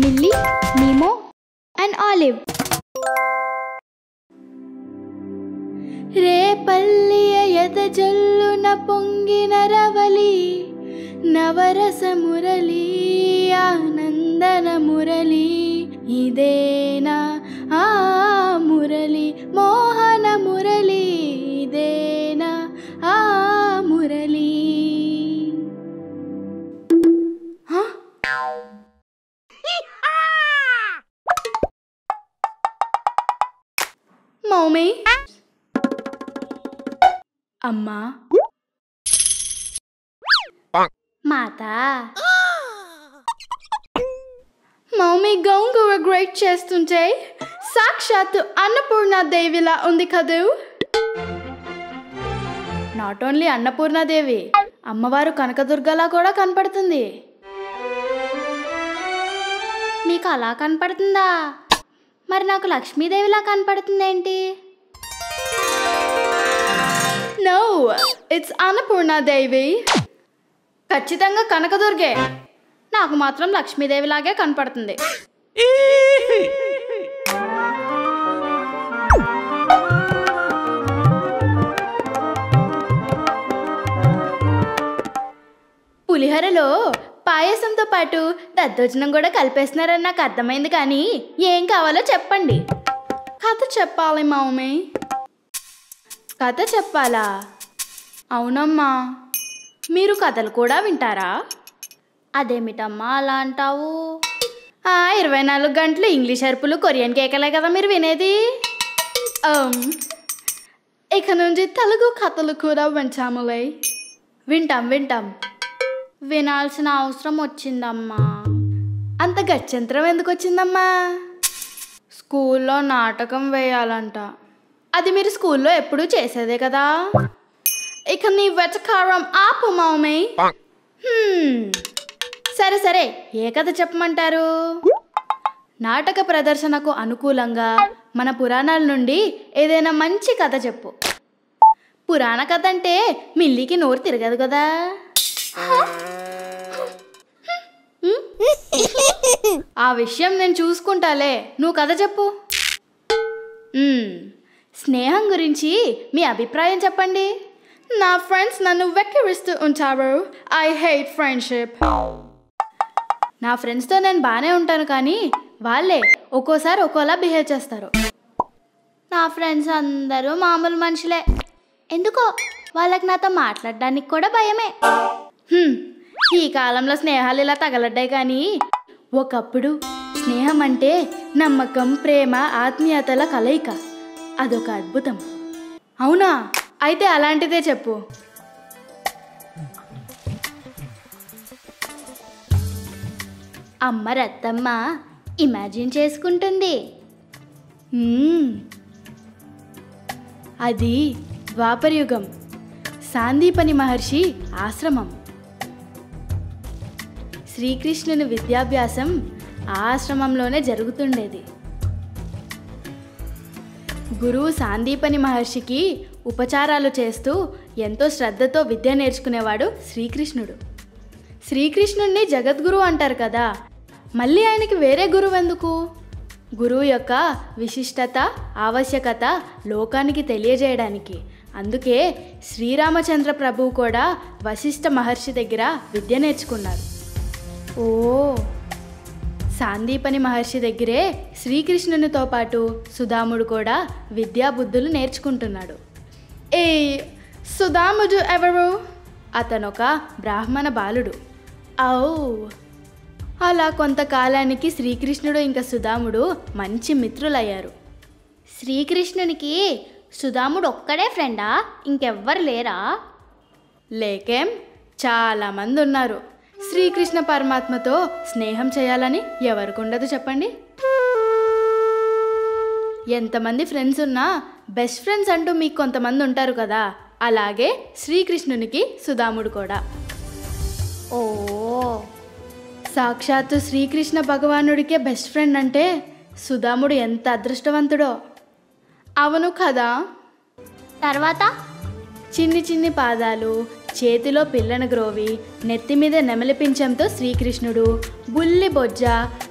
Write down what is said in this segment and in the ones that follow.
Millie Nemo and Olive. రేపల్లియ ఎద జల్లున పొంగిన రవలి నవరస మురళి ఆనందన మురళి ఇదేనా ఆ మురళి మోహన అమ్మా. మాత. మమ్మీ గోంగూర గ్రేట్ చేస్తుంటే సాక్షాత్తు అన్నపూర్ణాదేవిలా ఉంది కదూ? నాట్ ఓన్లీ అన్నపూర్ణాదేవి అమ్మవారు కనకదుర్గలా కూడా కనపడుతుంది. మీకు అలా కనపడుతుందా? మరి నాకు లక్ష్మీదేవిలా కనపడుతుందేంటి? నో ఇట్స్ అన్నపూర్ణాదేవి ఖచ్చితంగా కనకదుర్గే. నాకు మాత్రం లక్ష్మీదేవి లాగే కనపడుతుంది. పులిహోరలో పాయసంతో పాటు దద్దోజనం కూడా కలిపేస్తున్నారని నాకు అర్థమైంది కానీ ఏం కావాలో చెప్పండి. కథ చెప్పాలి మమ్మీ కథ చెప్పాలా? అవునమ్మా. మీరు కథలు కూడా వింటారా? అదేమిటమ్మా అలా అంటావు? ఇరవై నాలుగు గంటలు ఇంగ్లీష్ అరుపులు కొరియన్ కేకలే కదా మీరు వినేది? ఇక నుంచి తెలుగు కథలు కూడా వింటాములే. వింటాం వింటాం. వినాల్సిన అవసరం వచ్చిందమ్మా. అంత గత్యంతరం ఎందుకు వచ్చిందమ్మా? స్కూల్లో నాటకం వేయాలంట. అది మీరు స్కూల్లో ఎప్పుడూ చేసేదే కదా. ఇక నీ వెటకారం ఆపు మౌమీ. సరే సరే. ఏ కథ చెప్పమంటారు? నాటక ప్రదర్శనకు అనుకూలంగా మన పురాణాల నుండి ఏదైనా మంచి కథ చెప్పు. పురాణ కథ అంటే మిల్లికి నోరు తిరగదు కదా. ఆ విషయం నేను చూసుకుంటాలే. నువ్వు కథ చెప్పు. స్నేహం గురించి మీ అభిప్రాయం చెప్పండి. నా ఫ్రెండ్స్ నన్ను వెక్కిరిస్తూ ఉంటారు. ఐ హేట్ ఫ్రెండ్షిప్ నా ఫ్రెండ్స్తో నేను బాగానే ఉంటాను కానీ వాళ్ళే ఒక్కోసారి ఒక్కోలా బిహేవ్ చేస్తారు. నా ఫ్రెండ్స్ అందరూ మామూలు మనుషులే. ఎందుకో వాళ్ళకి నాతో మాట్లాడడానికి కూడా భయమే. ఈ కాలంలో స్నేహాలు ఇలా తగలడ్డాయి కానీ ఒకప్పుడు స్నేహం అంటే నమ్మకం ప్రేమ ఆత్మీయతల కలయిక. అదొక అద్భుతం. అవునా? అయితే అలాంటిదే చెప్పు. అమ్మ రత్తమ్మ ఇమాజిన్ చేసుకుంటుంది. అది ద్వాపరయుగం. సాందీపని మహర్షి ఆశ్రమం. శ్రీకృష్ణుని విద్యాభ్యాసం ఆ ఆశ్రమంలోనే జరుగుతుండేది. గురువు సాందీపని మహర్షికి ఉపచారాలు చేస్తూ ఎంతో శ్రద్ధతో విద్య నేర్చుకునేవాడు శ్రీకృష్ణుడు. శ్రీకృష్ణుణ్ణి జగద్గురు అంటారు కదా మళ్ళీ ఆయనకి వేరే గురువు ఎందుకు? గురువు యొక్క విశిష్టత ఆవశ్యకత లోకానికి తెలియజేయడానికి. అందుకే శ్రీరామచంద్ర ప్రభువు కూడా వశిష్ఠ మహర్షి దగ్గర విద్య నేర్చుకున్నారు. ఓ సాందీపని మహర్షి దగ్గరే శ్రీకృష్ణునితో పాటు సుధాముడు కూడా విద్యాబుద్ధులు నేర్చుకుంటున్నాడు. ఏ సుధాముడు ఎవరు? అతనొక బ్రాహ్మణ బాలుడు. ఔ. అలా కొంతకాలానికి శ్రీకృష్ణుడు ఇంకా సుధాముడు మంచి మిత్రులయ్యారు. శ్రీకృష్ణునికి సుధాముడు ఒక్కడే ఫ్రెండా? ఇంకెవ్వరు లేరా? లేకేం? చాలామంది ఉన్నారు శ్రీకృష్ణ పరమాత్మతో స్నేహం చేయాలని ఎవరికి ఉండదు చెప్పండి. ఎంతమంది ఫ్రెండ్స్ ఉన్నా బెస్ట్ ఫ్రెండ్స్ అంటూ మీకు కొంతమంది ఉంటారు కదా. అలాగే శ్రీకృష్ణునికి సుధాముడు కూడా. ఓ. సాక్షాత్తు శ్రీకృష్ణ భగవానుడికే బెస్ట్ ఫ్రెండ్ అంటే సుధాముడు ఎంత అదృష్టవంతుడో. అవును కదా. తర్వాత? చిన్ని చిన్ని పాదాలు చేతిలో పిల్లను గ్రోవి నెత్తి మీద నెమలి పింఛంతో శ్రీకృష్ణుడు బుల్లి బొజ్జ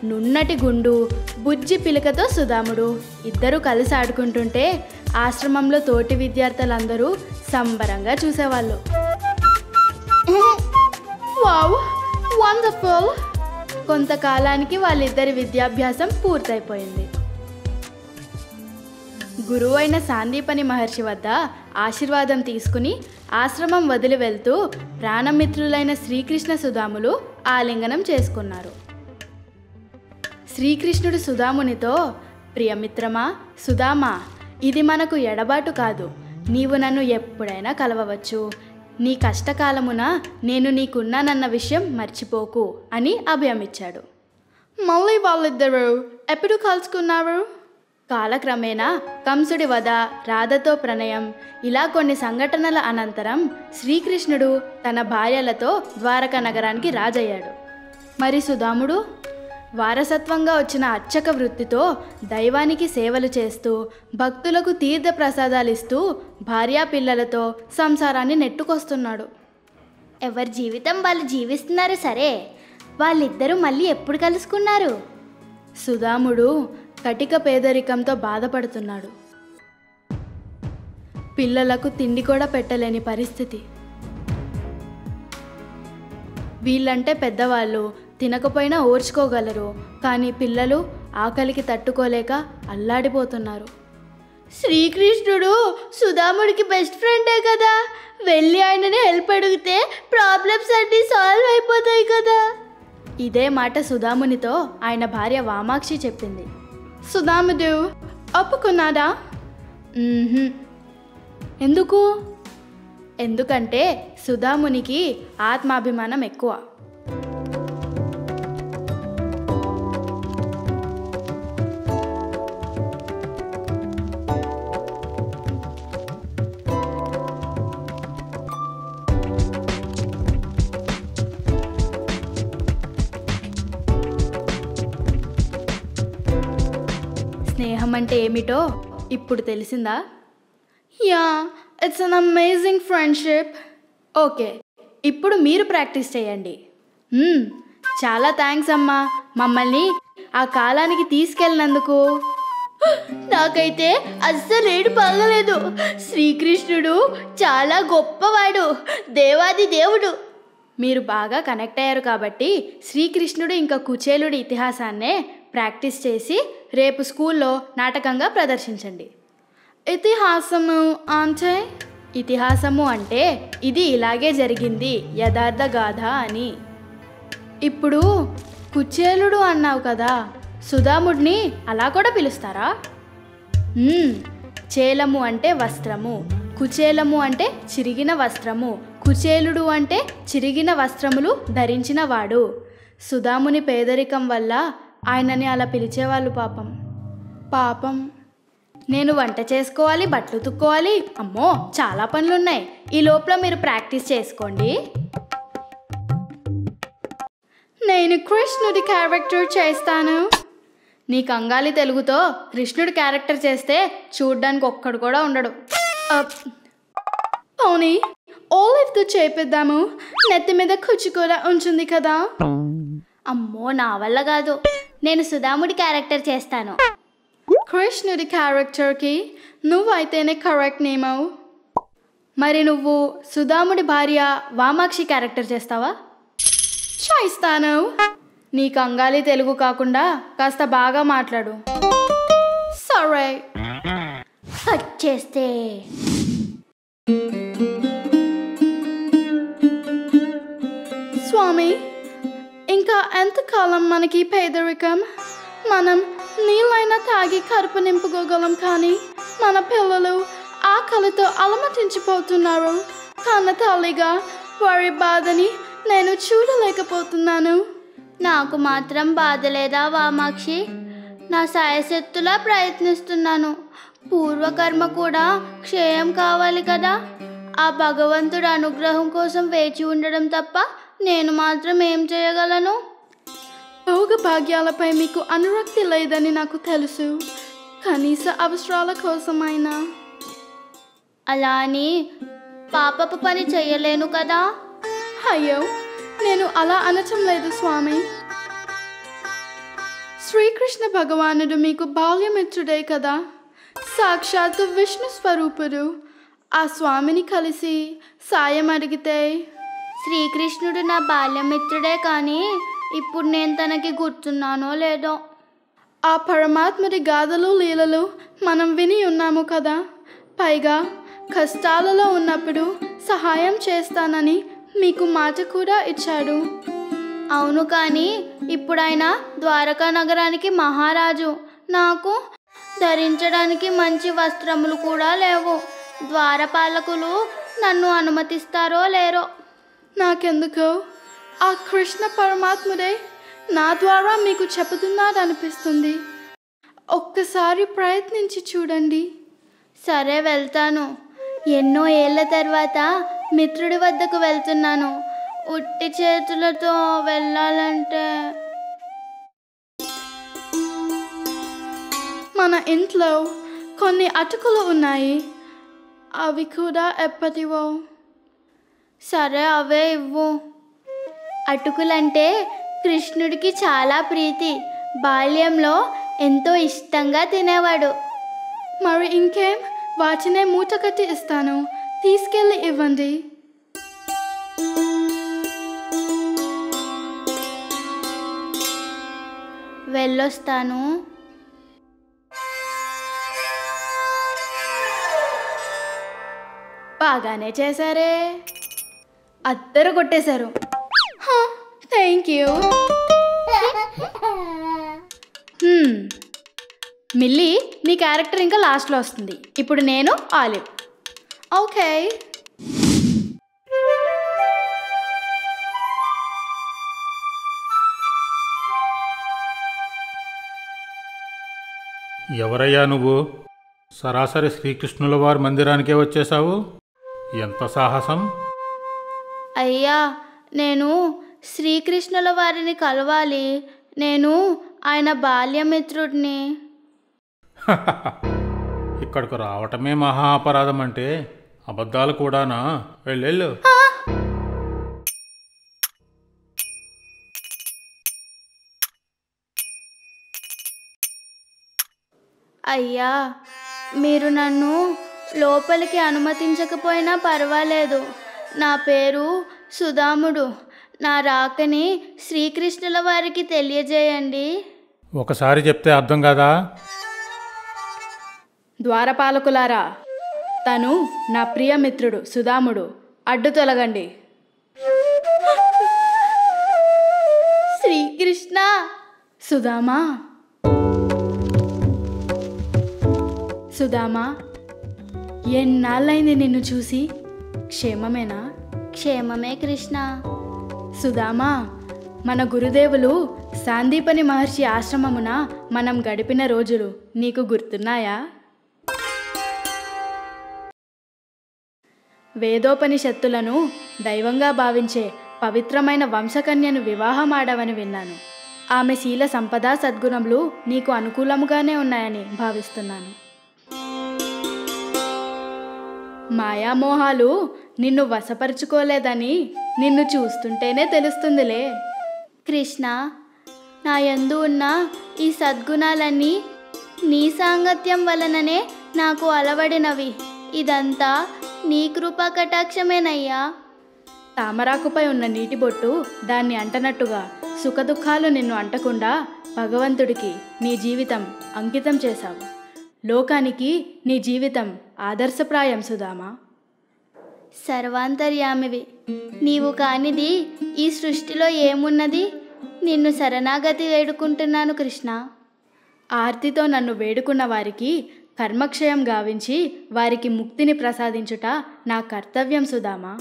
నున్నటి గుండు బుజ్జి పిలకతో సుధాముడు. ఇద్దరు కలిసి ఆడుకుంటుంటే ఆశ్రమంలో తోటి విద్యార్థులందరూ సంబరంగా చూసేవాళ్ళు. వావ్! వండర్ఫుల్! కొంతకాలానికి వాళ్ళిద్దరి విద్యాభ్యాసం పూర్తయిపోయింది. గురువైన సాందీపని మహర్షి వద్ద ఆశీర్వాదం తీసుకుని ఆశ్రమం వదిలి వెళ్తూ ప్రాణమిత్రులైన శ్రీకృష్ణ సుధాములు ఆలింగనం చేసుకున్నారు. శ్రీకృష్ణుడు సుధామునితో ప్రియమిత్రమా సుధామా ఇది మనకు ఎడబాటు కాదు. నీవు నన్ను ఎప్పుడైనా కలవవచ్చు. నీ కష్టకాలమున నేను నీకున్నానన్న విషయం మర్చిపోకు అని అభయమిచ్చాడు. మళ్ళీ వాళ్ళిద్దరు ఎప్పుడు కలుసుకున్నారు? కాలక్రమేణా కంసుడి వధ రాధతో ప్రణయం ఇలా కొన్ని సంఘటనల అనంతరం శ్రీకృష్ణుడు తన భార్యలతో ద్వారకా నగరానికి రాజయ్యాడు. మరి సుధాముడు? వారసత్వంగా వచ్చిన అర్చక వృత్తితో దైవానికి సేవలు చేస్తూ భక్తులకు తీర్థ ప్రసాదాలు ఇస్తూ భార్యా పిల్లలతో సంసారాన్ని నెట్టుకొస్తున్నాడు. ఎవరి జీవితం వాళ్ళు జీవిస్తున్నారు సరే వాళ్ళిద్దరూ మళ్ళీ ఎప్పుడు కలుసుకున్నారు? సుధాముడు కటిక పేదరికంతో బాధపడుతున్నాడు. పిల్లలకు తిండి కూడా పెట్టలేని పరిస్థితి. వీళ్ళంటే పెద్దవాళ్ళు తినకపోయినా ఓర్చుకోగలరు కానీ పిల్లలు ఆకలికి తట్టుకోలేక అల్లాడిపోతున్నారు. శ్రీకృష్ణుడు సుధాముడికి బెస్ట్ ఫ్రెండే కదా? వెళ్ళి ఆయనని హెల్ప్ అడిగితే ప్రాబ్లమ్స్ అన్నీ సాల్వ్ అయిపోతాయి కదా? ఇదే మాట సుధామునితో ఆయన భార్య వామాక్షి చెప్పింది. సుధాముడు ఒప్పుకున్నాడా ఎందుకు? ఎందుకంటే సుధామునికి ఆత్మాభిమానం ఎక్కువ. అంటే ఏమిటో ఇప్పుడు తెలిసిందా? Yeah it's an amazing friendship okay ఇప్పుడు మీరు ప్రాక్టీస్ చేయండి. చాలా థ్యాంక్స్ అమ్మా. మమ్మల్ని ఆ కాలానికి తీసుకెళ్ళినందుకు. నాకైతే అస్సలు ఏడు పగలేదు శ్రీకృష్ణుడు చాలా గొప్పవాడు. దేవాది దేవుడు. మీరు బాగా కనెక్ట్ అయ్యారు కాబట్టి శ్రీకృష్ణుడు ఇంకా కుచేలుడి ఇతిహాసాన్నే ప్రాక్టీస్ చేసి రేపు స్కూల్లో నాటకంగా ప్రదర్శించండి. ఇతిహాసము అంటే? ఇతిహాసము అంటే ఇది ఇలాగే జరిగింది యథార్థ గాథ అని. ఇప్పుడు కుచేలుడు అన్నావు కదా సుధాముడిని అలా కూడా పిలుస్తారా? చేలము అంటే వస్త్రము కుచేలము అంటే చిరిగిన వస్త్రము కుచేలుడు అంటే చిరిగిన వస్త్రములు ధరించినవాడు. సుధాముని పేదరికం వల్ల ఆయనని అలా పిలిచేవాళ్ళు పాపం. పాపం. నేను వంట చేసుకోవాలి బట్టలు తుక్కోవాలి. అమ్మో చాలా పనులున్నాయి. ఈ లోపల మీరు ప్రాక్టీస్ చేసుకోండి. నేను కృష్ణుడి క్యారెక్టర్ చేస్తాను. నీ కంగాలి తెలుగుతో కృష్ణుడి క్యారెక్టర్ చేస్తే చూడ్డానికి ఒక్కడు కూడా ఉండడు. అప్. పోనీ ఓలివ్తో చేపిద్దాము. నెత్తి మీద కుచ్చి కూడా ఉంచుంది కదా. అమ్మో నా వల్ల కాదు. నేను సుధాముడి క్యారెక్టర్ చేస్తాను. కృష్ణుడి క్యారెక్టర్కి నువ్వైతేనే కరెక్ట్ నేమవు. మరి నువ్వు సుధాముడి భార్య వామాక్షి క్యారెక్టర్ చేస్తావా? చేస్తాను నీ కంగాలి తెలుగు కాకుండా కాస్త బాగా మాట్లాడు. సరే. కట్ చేస్తే. స్వామి ఎంతకాలం మనకి పేదరికం? మనం నీళ్ళైనా తాగి కడుపు నింపుకోగలం కానీ మన పిల్లలు ఆకలితో అలమటించిపోతున్నారు. కన్న తల్లిగా వారి బాధని నేను చూడలేకపోతున్నాను. నాకు మాత్రం బాధ లేదా వామాక్షి? నా సాయశక్తులా ప్రయత్నిస్తున్నాను. పూర్వకర్మ కూడా క్షయం కావాలి కదా? ఆ భగవంతుడు అనుగ్రహం కోసం వేచి ఉండడం తప్ప నేను మాత్రం ఏం చేయగలను? భోగభాగ్యాలపై మీకు అనురక్తి లేదని నాకు తెలుసు. కనీస అవసరాల కోసమైనా. అలా అని పాపపు పని చెయ్యలేను కదా? అయ్యో నేను అలా అనటం లేదు స్వామి. శ్రీకృష్ణ భగవానుడు మీకు బాల్యమిత్రుడే కదా. సాక్షాత్తు విష్ణు స్వరూపుడు. ఆ స్వామిని కలిసి సాయం అడిగితే శ్రీకృష్ణుడు నా బాల్యమిత్రుడే కానీ ఇప్పుడు నేను తనకి గుర్తున్నానో లేదో. ఆ పరమాత్ముడి గాథలు లీలలు మనం విని ఉన్నాము కదా. పైగా కష్టాలలో ఉన్నప్పుడు సహాయం చేస్తానని మీకు మాట కూడా ఇచ్చాడు. అవును కానీ ఇప్పుడైనా ద్వారకా నగరానికి మహారాజు. నాకు ధరించడానికి మంచి వస్త్రములు కూడా లేవు. ద్వారపాలకులు నన్ను అనుమతిస్తారో లేరో నాకెందుకో? ఆ కృష్ణ పరమాత్ముడే నా ద్వారా మీకు చెబుతున్నాడనిపిస్తుంది. ఒక్కసారి ప్రయత్నించి చూడండి. సరే వెళ్తాను. ఎన్నో ఏళ్ళ తర్వాత మిత్రుడి వద్దకు వెళ్తున్నాను. ఉట్టి చేతులతో వెళ్ళాలంటే మన ఇంట్లో కొన్ని అటుకులు ఉన్నాయి. అవి కూడా ఎప్పటివో సరే అవే ఇవ్వు. అటుకులంటే కృష్ణుడికి చాలా ప్రీతి. బాల్యంలో ఎంతో ఇష్టంగా తినేవాడు. మరి ఇంకేం? వాటినే మూట కట్టి ఇస్తాను. తీసుకెళ్ళి ఇవ్వండి. వెళ్ళొస్తాను. బాగానే చేశారే. అద్దరు కొట్టేశారు. థ్యాంక్ యూ మిల్లీ నీ క్యారెక్టర్ ఇంకా లాస్ట్లో వస్తుంది. ఇప్పుడు నేను ఆలివ్. ఓకే ఎవరయ్యా నువ్వు? సరాసరి శ్రీకృష్ణుల వారి మందిరానికే వచ్చేశావు? ఎంత సాహసం? అయ్యా నేను శ్రీకృష్ణుల వారిని కలవాలి. నేను ఆయన బాల్యమిత్రుడిని. ఇక్కడికి రావటమే మహా అపరాధం అంటే అబద్ధాలు కూడానా? వెళ్ళెళ్ళు. అయ్యా మీరు నన్ను లోపలికి అనుమతించకపోయినా పర్వాలేదు. నా పేరు సుధాముడు. నా రాకని శ్రీకృష్ణుల వారికి తెలియజేయండి. ఒకసారి చెప్తే అర్థం కాదా? ద్వారపాలకులారా తను నా ప్రియమిత్రుడు సుధాముడు. అడ్డు తొలగండి. శ్రీకృష్ణ! సుధామా! సుధామా ఎన్నాళ్ళైంది నిన్ను చూసి? క్షేమమేనా? క్షేమమే కృష్ణ. సుధామా మన గురుదేవులు సాందీపని మహర్షి ఆశ్రమమున మనం గడిపిన రోజులు నీకు గుర్తున్నాయా? వేదోపనిషత్తులను దైవంగా భావించే పవిత్రమైన వంశకన్యను వివాహమాడవని విన్నాను. ఆమె శీల సంపద సద్గుణములు నీకు అనుకూలముగానే ఉన్నాయని భావిస్తున్నాను. మాయామోహాలు నిన్ను వశపరుచుకోలేదని నిన్ను చూస్తుంటేనే తెలుస్తుందిలే. కృష్ణ నా యందు ఉన్న ఈ సద్గుణాలన్నీ నీ సాంగత్యం వలననే నాకు అలవడినవి. ఇదంతా నీ కృపా కటాక్షమేనయ్యా. తామరాకుపై ఉన్న నీటి బొట్టు దాన్ని అంటనట్టుగా సుఖదుఖాలు నిన్ను అంటకుండా భగవంతుడికి నీ జీవితం అంకితం చేశావు. లోకానికి నీ జీవితం ఆదర్శప్రాయం సుధామా. సర్వాంతర్యామివి. నీవు కానిది ఈ సృష్టిలో ఏమున్నది? నిన్ను శరణాగతి వేడుకుంటున్నాను కృష్ణ. ఆర్తితో నన్ను వేడుకున్న వారికి కర్మక్షయం గావించి వారికి ముక్తిని ప్రసాదించుట నా కర్తవ్యం సుధామా.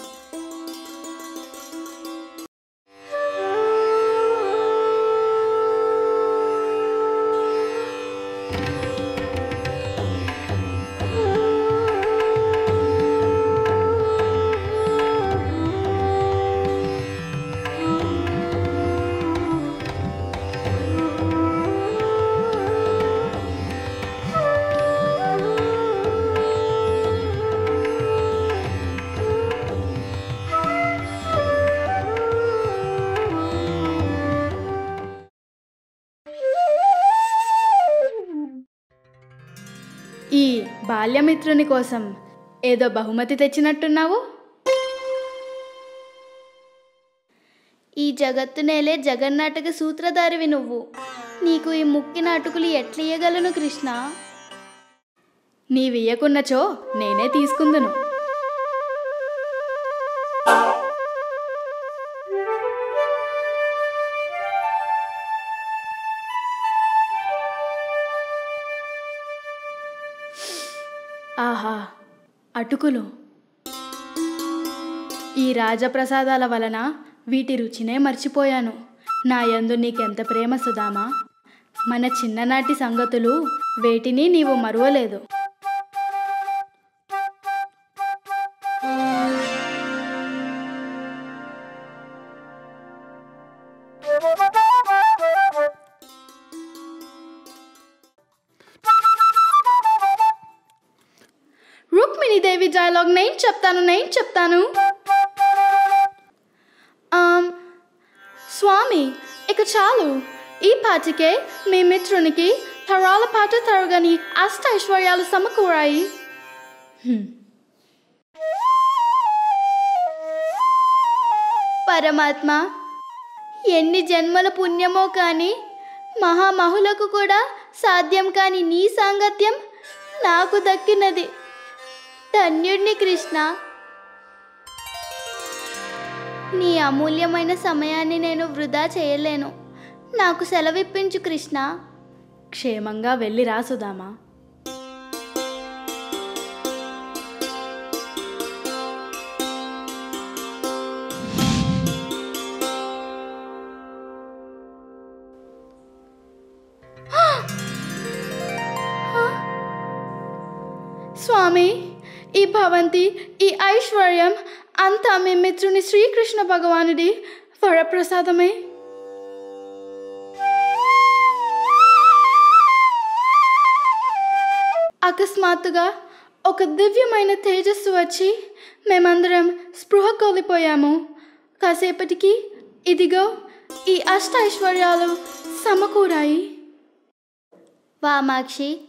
బాల్యమిత్రుని కోసం ఏదో బహుమతి తెచ్చినట్టున్నావు? ఈ జగత్తు నేలే జగన్నాటక సూత్రధారివి నువ్వు. నీకు ఈ ముక్కి నాటుకులు ఎట్లియగలను కృష్ణ? నీవియ్యకున్నచో నేనే తీసుకుందును. ఆహా అటుకులు. ఈ రాజప్రసాదాల వలన వీటి రుచినే మర్చిపోయాను. నా యందు నీకెంత ప్రేమ సుధామా? మన చిన్ననాటి సంగతులు వేటిని నీవు మరువలేదు. రుక్మిణి దేవి డైలాగ్ నేను చెప్తాను నేను చెప్తాను. స్వామి ఇక చాలు. ఈ పాటికే మీ మిత్రునికి తరాల పాట తరగని అష్ట ఐశ్వర్యాలు సమకూరాయి. పరమాత్మ ఎన్ని జన్మల పుణ్యమో కానీ మహామహులకు కూడా సాధ్యం కాని నీ సాంగత్యం నాకు దక్కినది. ధన్యుడిని కృష్ణ. నీ అమూల్యమైన సమయాన్ని నేను వృధా చేయలేను. నాకు సెలవిప్పించు కృష్ణ. క్షేమంగా వెళ్ళి రాసుదామా భవంతి ఈ ఐశ్వర్యం అంతా మీ మిత్రుని శ్రీకృష్ణ భగవానుడి వరప్రసాదమే. అకస్మాత్తుగా ఒక దివ్యమైన తేజస్సు వచ్చి మేమందరం స్పృహ కోల్పోయాము. కాసేపటికి ఇదిగో ఈ అష్ట ఐశ్వర్యాలు సమకూరాయి. వామాక్షి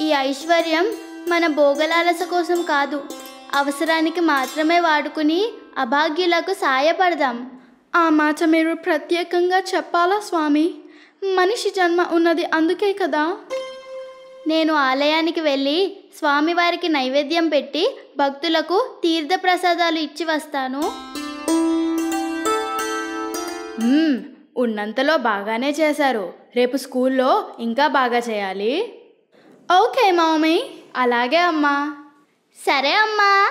ఈ ఐశ్వర్యం మన భోగలాలస కోసం కాదు. అవసరానికి మాత్రమే వాడుకుని అభాగ్యులకు సాయపడదాం. ఆ మాట మీరు ప్రత్యేకంగా చెప్పాలా స్వామి? మనిషి జన్మ ఉన్నది అందుకే కదా. నేను ఆలయానికి వెళ్ళి స్వామివారికి నైవేద్యం పెట్టి భక్తులకు తీర్థ ప్రసాదాలు ఇచ్చి వస్తాను. ఉన్నంతలో బాగానే చేశారు. రేపు స్కూల్లో ఇంకా బాగా చేయాలి. Okay mommy. అలాగే అమ్మా. సరే అమ్మా.